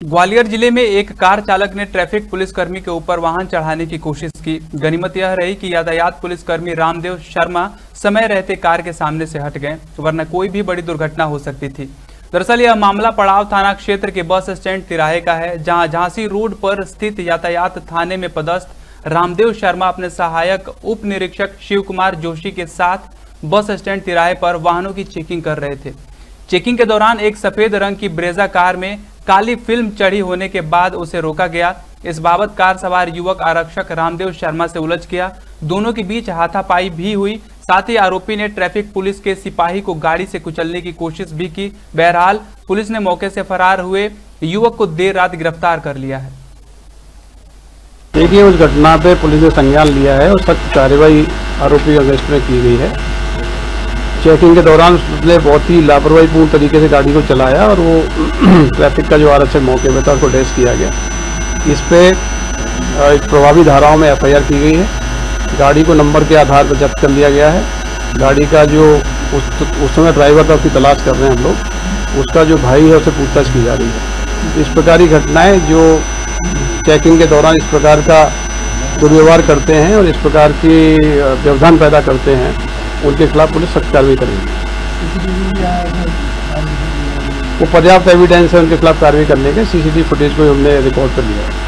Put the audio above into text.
ग्वालियर ज़िले में एक कार चालक ने ट्रैफ़िक पुलिसकर्मी के ऊपर वाहन चढ़ाने की कोशिश की। गनीमत यह रही कि यातायात पुलिसकर्मी रामदेव शर्मा समय रहते कार के सामने से हट गए, वरना कोई भी बड़ी दुर्घटना हो सकती थी। दरअसल यह मामला पड़ाव थाना क्षेत्र के बस स्टैंड तिराहे का है, जहाँ झांसी रोड पर स्थित यातायात थाने में पदस्थ रामदेव शर्मा अपने सहायक उप निरीक्षक शिव कुमार जोशी के साथ बस स्टैंड तिराहे पर वाहनों की चेकिंग कर रहे थे। चेकिंग के दौरान एक सफ़ेद रंग की ब्रेजा कार में काली फ़िल्म चढ़ी होने के बाद उसे रोका गया। इस बाबत कार सवार युवक आरक्षक रामदेव शर्मा से उलझ गया। दोनों के बीच हाथापाई भी हुई। साथ ही आरोपी ने ट्रैफ़िक पुलिस के सिपाही को गाड़ी से कुचलने की कोशिश भी की। बहरहाल, पुलिस ने मौके से फरार हुए। युवक को देर रात गिरफ़्तार कर लिया है। देखिए, उस घटना पे पुलिस ने संज्ञान लिया है। और सख्त कार्रवाई आरोपी अगेंस्ट में की गई है। चेकिंग के दौरान उसने बहुत ही लापरवाहीपूर्ण तरीके से गाड़ी को चलाया और वो ट्रैफ़िक का जो आर है मौके पर था, उसको टेस्ट किया गया। इस पे प्रभावी धाराओं में एफआईआर की गई है। गाड़ी को नंबर के आधार पर जब्त कर लिया गया है। गाड़ी का जो उस उस समय ड्राइवर था, उसकी तलाश कर रहे हैं हम लोग। उसका जो भाई है, उसे पूछताछ की जा रही है। इस प्रकार की घटनाएँ जो चेकिंग के दौरान इस प्रकार का दुर्व्यवहार करते हैं और इस प्रकार की व्यवधान पैदा करते हैं उनके खिलाफ पुलिस सख्त कार्रवाई करेगी। वो पर्याप्त एविडेंस है उनके खिलाफ कार्रवाई करने के सीसीटीवी फुटेज को हमने रिकॉर्ड कर लिया है।